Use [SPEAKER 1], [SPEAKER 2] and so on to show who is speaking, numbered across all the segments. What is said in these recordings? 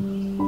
[SPEAKER 1] Música hum.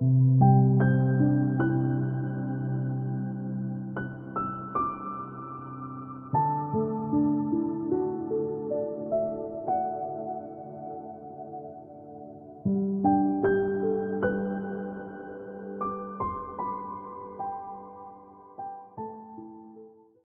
[SPEAKER 1] Thank you.